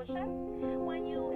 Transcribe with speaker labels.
Speaker 1: cushion. When you